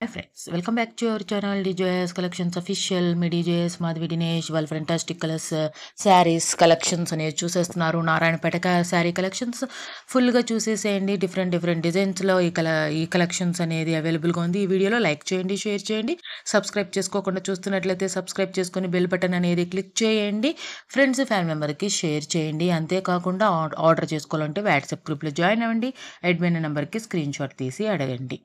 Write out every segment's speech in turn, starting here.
Friends welcome back to your channel Dijoys collections official మీ డిజోయస్ మాధవి దినేష్ వాళ్ళ fantastic colours saris collections అనేది చూసేస్తున్నారు. Narayanpet sari collections ఫుల్గా చూసేసేయండి. Different different డిజైన్స్లో ఈ కల ఈ కలెక్షన్స్ అనేది అవైలబుల్గా ఉంది. ఈ వీడియోలో లైక్ చేయండి షేర్ చేయండి. సబ్స్క్రైబ్ చేసుకోకుండా చూస్తున్నట్లయితే సబ్స్క్రైబ్ చేసుకుని బెల్ బటన్ అనేది క్లిక్ చేయండి. ఫ్రెండ్స్ ఫ్యామిలీ మెంబర్కి షేర్ చేయండి. అంతేకాకుండా ఆర్డర్ చేసుకోవాలంటే వాట్సాప్ గ్రూప్లో జాయిన్ అవ్వండి. అడ్మిన్ నెంబర్కి స్క్రీన్ షాట్ తీసి అడగండి.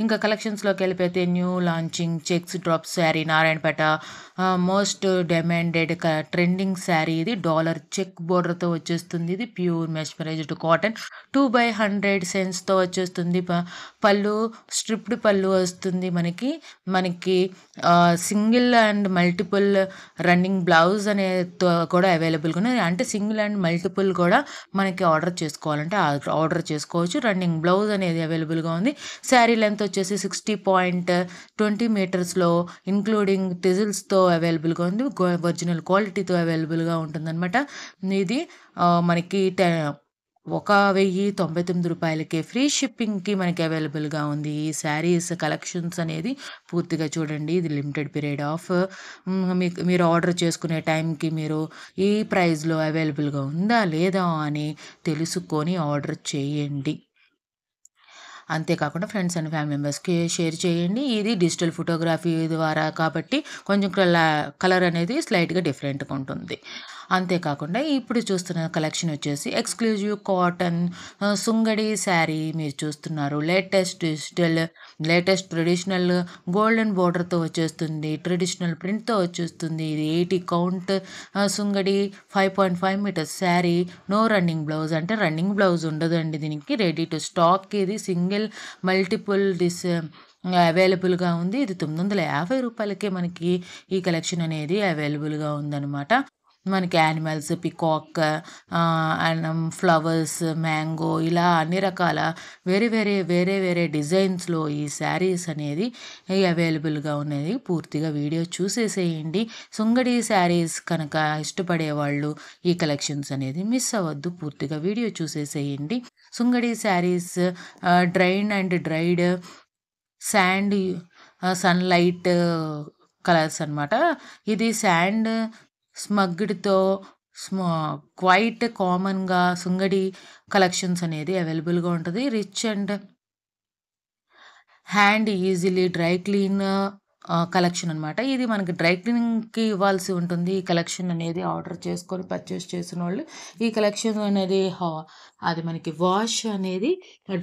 ఇంకా కలెక్షన్స్లోకి వెళ్ళిపోతే new launching checks drop sari Narayanpet most demanded trending sari ఇది. డాలర్ చెక్ బోర్డర్తో వచ్చేస్తుంది ఇది. Pure mesmerized cotton. Two by hundred సెన్స్తో వచ్చేస్తుంది. ప- పళ్ళు స్ట్రిప్డ్ పళ్ళు వస్తుంది మనకి. మనకి single and multiple running blouse అనే కూడా అవైలబుల్గా ఉన్నది అంటే సింగిల్ అండ్ మల్టిపుల్ కూడా మనకి ఆర్డర్ చేసుకోవాలంటే ఆర్డర్ చేసుకోవచ్చు. రన్నింగ్ బ్లౌజ్ అనేది అవైలబుల్గా ఉంది. శారీ లెంత్ వచ్చేసి సిక్స్టీ పాయింట్ ట్వంటీ మీటర్స్లో ఇంక్లూడింగ్ టిజిల్స్తో అవైలబుల్గా ఉంది. ఒరిజినల్ క్వాలిటీతో అవైలబుల్గా ఉంటుందన్నమాట. ఇది మనకి టె ఒక వెయ్యి తొంభై తొమ్మిది రూపాయలకే ఫ్రీ షిప్పింగ్కి మనకి అవైలబుల్గా ఉంది. ఈ శారీస్ కలెక్షన్స్ అనేది పూర్తిగా చూడండి. ఇది లిమిటెడ్ పీరియడ్ ఆఫ్ మీకు మీరు ఆర్డర్ చేసుకునే టైంకి మీరు ఈ ప్రైస్లో అవైలబుల్గా ఉందా లేదా అని తెలుసుకొని ఆర్డర్ చేయండి. అంతేకాకుండా ఫ్రెండ్స్ అండ్ ఫ్యామిలీ మెంబర్స్కి షేర్ చేయండి. ఇది డిజిటల్ ఫోటోగ్రఫీ ద్వారా కాబట్టి కొంచెం కలర్ అనేది స్లైట్గా డిఫరెంట్గా ఉంటుంది. అంతేకాకుండా ఇప్పుడు చూస్తున్న కలెక్షన్ వచ్చేసి ఎక్స్క్లూజివ్ కాటన్ సుంగడి శారీ మీరు చూస్తున్నారు. Latest digital latest traditional golden బోర్డర్తో వచ్చేస్తుంది ట్రెడిషనల్ ప్రింట్తో వచ్చేస్తుంది. ఇది eighty count Sungudi five point five meters sari. No running blouse అంటే రన్నింగ్ బ్లౌజ్ ఉండదండి దీనికి. Ready to stock. ఇది సింగిల్ మల్టిపుల్ డిస్ అవైలబుల్గా ఉంది. ఇది తొమ్మిది వందల యాభై రూపాయలకే మనకి ఈ కలెక్షన్ అనేది అవైలబుల్గా ఉందన్నమాట. మనకి animals peacock and flowers mango ఇలా అన్ని రకాల వేరే వేరే వేరే వేరే డిజైన్స్లో ఈ శారీస్ అనేది అవైలబుల్గా ఉన్నది. పూర్తిగా వీడియో చూసేసేయండి. సుంగడి శారీస్ కనుక ఇష్టపడే వాళ్ళు ఈ కలెక్షన్స్ అనేది మిస్ అవ్వద్దు. పూర్తిగా వీడియో చూసేసేయండి. Sungudi saris drain and dried sand sunlight colours అనమాట ఇది శాండ్ స్మగ్డ్తో క్వైట్ కామన్గా సుంగడి కలెక్షన్స్ అనేది అవైలబుల్గా ఉంటుంది. Rich and hand easily dry clean collection అనమాట ఇది మనకి డ్రై క్లీనింగ్కి ఇవ్వాల్సి ఉంటుంది. ఈ కలెక్షన్ అనేది ఆర్డర్ చేసుకొని పర్చేస్ చేసిన వాళ్ళు ఈ కలెక్షన్ అనేది అది మనకి వాష్ అనేది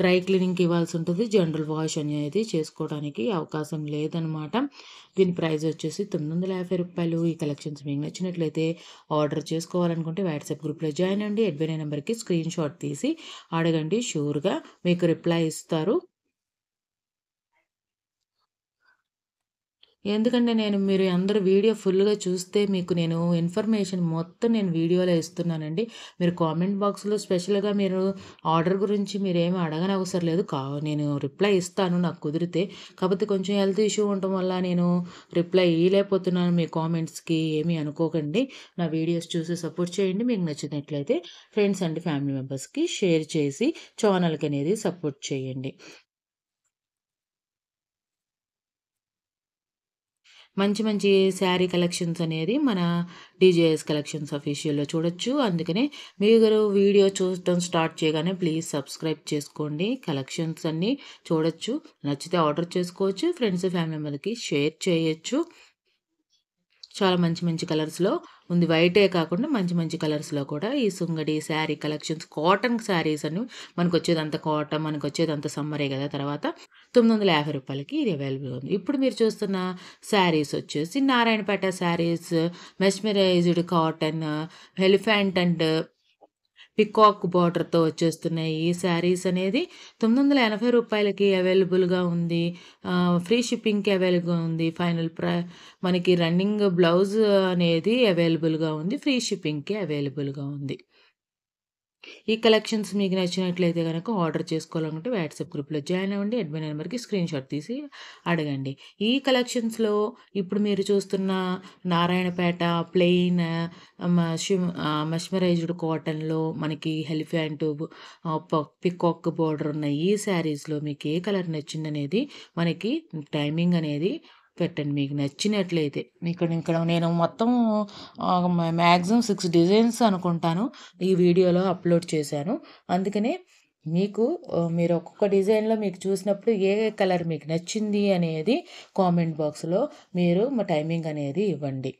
డ్రై క్లీనింగ్కి ఇవ్వాల్సి ఉంటుంది. జనరల్ వాష్ అనేది చేసుకోవడానికి అవకాశం లేదనమాట దీని ప్రైస్ వచ్చేసి తొమ్మిది వందల యాభై రూపాయలు. ఈ కలెక్షన్స్ మీకు నచ్చినట్లయితే ఆర్డర్ చేసుకోవాలనుకుంటే వాట్సాప్ గ్రూప్లో జాయిన్ అండి ఎడ్బైన నెంబర్కి స్క్రీన్ షాట్ తీసి అడగండి. షూర్గా మీకు రిప్లై ఇస్తారు. ఎందుకంటే నేను మీరు అందరూ వీడియో ఫుల్గా చూస్తే మీకు నేను ఇన్ఫర్మేషన్ మొత్తం నేను వీడియోలో ఇస్తున్నానండి. మీరు కామెంట్ బాక్స్లో స్పెషల్గా మీరు ఆర్డర్ గురించి మీరు ఏమి అడగని అవసరం లేదు. కా నేను రిప్లై ఇస్తాను నాకు కుదిరితే. కాకపోతే కొంచెం హెల్త్ ఇష్యూ ఉండటం వల్ల నేను రిప్లై ఇవ్వలేకపోతున్నాను మీ కామెంట్స్కి ఏమీ అనుకోకండి. నా వీడియోస్ చూసి సపోర్ట్ చేయండి. మీకు నచ్చినట్లయితే ఫ్రెండ్స్ అండ్ ఫ్యామిలీ మెంబర్స్కి షేర్ చేసి ఛానల్కి అనేది సపోర్ట్ చేయండి. మంచి మంచి శారీ కలెక్షన్స్ అనేది మన డీజేఎస్ కలెక్షన్స్ అఫీషియల్లో చూడొచ్చు. అందుకనే మీరు వీడియో చూడటం స్టార్ట్ చేయగానే ప్లీజ్ సబ్స్క్రైబ్ చేసుకోండి. కలెక్షన్స్ అన్నీ చూడొచ్చు. నచ్చితే ఆర్డర్ చేసుకోవచ్చు. ఫ్రెండ్స్ ఫ్యామిలీ మెంబర్కి షేర్ చేయొచ్చు. చాలా మంచి మంచి కలర్స్లో ఉంది. వైటే కాకుండా మంచి మంచి కలర్స్లో కూడా ఈ సుంగడి శారీ కలెక్షన్స్ కాటన్ శారీస్ అని మనకు వచ్చేదంత కాటన్ మనకు వచ్చేదంత సమ్మరే కదా తర్వాత. తొమ్మిది వందల యాభై రూపాయలకి ఇది అవైలబుల్ ఉంది. ఇప్పుడు మీరు చూస్తున్న శారీస్ వచ్చేసి Narayanpet saris mesmerized cotton elephant and peacock బార్డర్తో వచ్చేస్తున్నాయి. ఈ శారీస్ అనేది తొమ్మిది వందల ఎనభై రూపాయలకి అవైలబుల్గా ఉంది. ఫ్రీ షిప్పింగ్కి అవైలబుల్గా ఉంది. ఫైనల్ ప్ర మనకి రన్నింగ్ బ్లౌజ్ అనేది అవైలబుల్గా ఉంది. ఫ్రీ షిప్పింగ్కి అవైలబుల్గా ఉంది. ఈ కలెక్షన్స్ మీకు నచ్చినట్లయితే కనుక ఆర్డర్ చేసుకోవాలనుకుంటే వాట్సాప్ గ్రూప్‌లో జాయిన్ అవ్వండి. అడ్మిన్ నెంబర్‌కి స్క్రీన్‌షాట్ తీసి అడగండి. ఈ కలెక్షన్స్‌లో ఇప్పుడు మీరు చూస్తున్న నారాయణపేట ప్లెయిన్ మషిమ్ కాటన్‌లో మనకి ఎలిఫెంట్ పికాక్ ప బోర్డర్ ఉన్న ఈ శారీస్‌లో మీకు ఏ కలర్ నచ్చిందనేది మనకి టైమింగ్ అనేది పెట్టండి. మీకు నచ్చినట్లయితే. ఇక్కడ ఇక్కడ నేను మొత్తం మ్యాక్సిమం సిక్స్ డిజైన్స్ అనుకుంటాను. ఈ వీడియోలో అప్‌లోడ్ చేశాను. అందుకనే మీకు మీరు ఒక్కొక్క డిజైన్‌లో మీకు చూసినప్పుడు ఏ కలర్ మీకు నచ్చింది అనేది కామెంట్ బాక్స్‌లో మీరు మా టైమింగ్ అనేది ఇవ్వండి.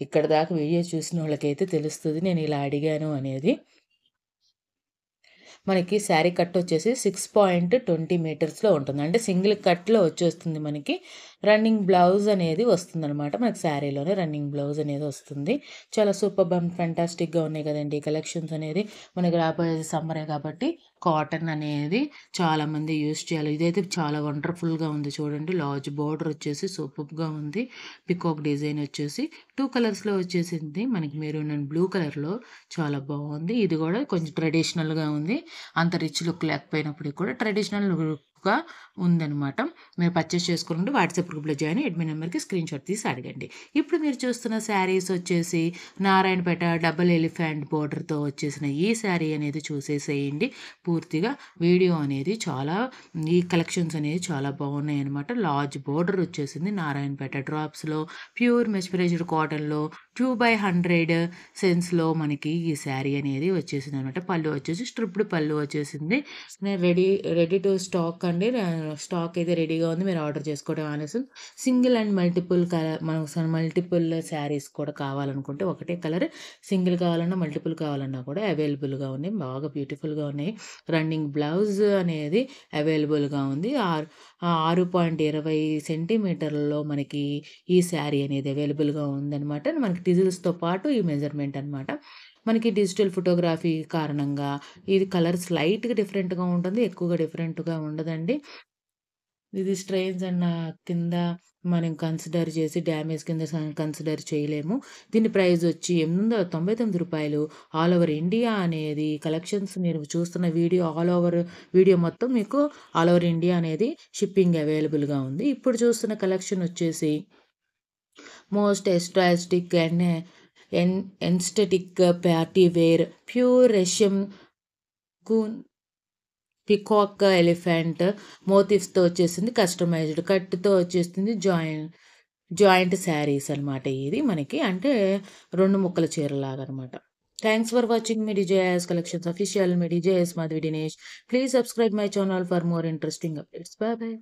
ఇక్కడ దాకా వీడియో చూసిన వాళ్ళకైతే తెలుస్తుంది నేను ఇలా అడిగాను అనేది. మనకి శారీ కట్ వచ్చేసి 6.20 మీటర్స్‌లో ఉంటుంది. అంటే సింగిల్ కట్‌లో వచ్చేస్తుంది మనకి. రన్నింగ్ బ్లౌజ్ అనేది వస్తుందనమాట. మనకి శారీలోనే రన్నింగ్ బ్లౌజ్ అనేది వస్తుంది. చాలా సూపర్బ్ అండ్ ఫెంటాస్టిక్‌గా ఉన్నాయి కదండి కలెక్షన్స్ అనేది. మనకి రాబోయేది సమ్మరే కాబట్టి కాటన్ అనేది చాలామంది యూస్ చేయాలి. ఇదైతే చాలా వండర్‌ఫుల్‌గా ఉంది చూడండి. లార్జ్ బోర్డర్ వచ్చేసి సూపర్గా ఉంది. పీకాక్ డిజైన్ వచ్చేసి టూ కలర్స్‌లో వచ్చేసింది. మనకి మెరూన్ అండ్ బ్లూ కలర్‌లో చాలా బాగుంది ఇది కూడా కొంచెం ట్రెడిషనల్‌గా ఉంది. అంత రిచ్ లుక్ లేకపోయినప్పటికీ కూడా ట్రెడిషనల్ లుక్‌గా ఉందనమాట. మీరు పర్చేస్ చేసుకోవాలంటే వాట్సాప్ గ్రూప్‌లో జాయిన్ అడ్మిన్ నెంబర్‌కి స్క్రీన్‌షాట్ తీసి అడగండి. ఇప్పుడు మీరు చూస్తున్న శారీస్ వచ్చేసి నారాయణపేట డబుల్ ఎలిఫెంట్ బోర్డర్‌తో వచ్చేసిన ఈ శారీ అనేది చూసేసేయండి. పూర్తిగా వీడియో అనేది చాలా ఈ కలెక్షన్స్ అనేది చాలా బాగున్నాయి అనమాట లార్జ్ బోర్డర్ వచ్చేసింది. నారాయణపేట డ్రాప్స్‌లో ప్యూర్ మెస్మరైజ్డ్ కాటన్‌లో 2/100 సెన్స్‌లో మనకి ఈ శారీ అనేది వచ్చేసింది అనమాట పళ్ళు వచ్చేసి స్ట్రిప్డ్ పళ్ళు వచ్చేసింది. నేను రెడీ రెడీ టు స్టాక్ అండి. స్టాక్ అయితే రెడీగా ఉంది. మీరు ఆర్డర్ చేసుకోవడం ఆలస్యం. సింగిల్ అండ్ మల్టిపుల్ కలర్ మనకు మల్టిపుల్ శారీస్ కూడా కావాలనుకుంటే ఒకటే కలర్ సింగిల్ కావాలన్నా, మల్టిపుల్ కావాలన్నా కూడా అవైలబుల్‌గా ఉన్నాయి. బాగా బ్యూటిఫుల్‌గా ఉన్నాయి. రన్నింగ్ బ్లౌజ్ అనేది అవైలబుల్‌గా ఉంది. ఆర్ ఆరు పాయింట్ ఇరవై సెంటీమీటర్లలో మనకి ఈ శారీ అనేది అవైలబుల్‌గా ఉందనమాట. మనకి డిజిల్స్తో పాటు ఈ మెజర్‌మెంట్ అనమాట. మనకి డిజిటల్ ఫోటోగ్రఫీ కారణంగా ఇది కలర్స్ లైట్‌గా డిఫరెంట్‌గా ఉంటుంది. ఎక్కువగా డిఫరెంట్‌గా ఉండదండి. ఇది స్ట్రెయిన్స్ అన్న కింద మనం కన్సిడర్ చేసి డ్యామేజ్ కింద కన్సిడర్ చేయలేము. దీని ప్రైస్ వచ్చి ఎనిమిది వందల తొంభై తొమ్మిది రూపాయలు ఆల్ ఓవర్ ఇండియా అనేది కలెక్షన్స్ మీరు చూస్తున్న వీడియో ఆల్ ఓవర్ వీడియో మొత్తం మీకు ఆల్ ఓవర్ ఇండియా అనేది షిప్పింగ్ అవైలబుల్‌గా ఉంది. ఇప్పుడు చూస్తున్న కలెక్షన్ వచ్చేసి most ఎస్ట్రాస్టిక్ and N aesthetic party wear pure Russian కూన్ peacock elephant మోటివ్స్‌తో వచ్చేసింది. కస్టమైజ్డ్ కట్‌తో వచ్చేసింది. జాయిన్ జాయింట్ శారీస్ అనమాట ఇది మనకి. అంటే రెండు ముక్కల చీరలాగా అనమాట. థ్యాంక్స్ ఫర్ వాచింగ్ మీ DJS collections official me DJS Madhavi Dinesh. Please subscribe my channel for more interesting updates. Bye bye